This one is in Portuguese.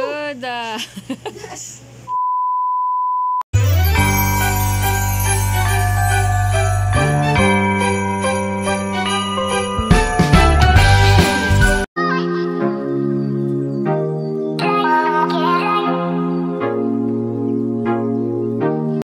Para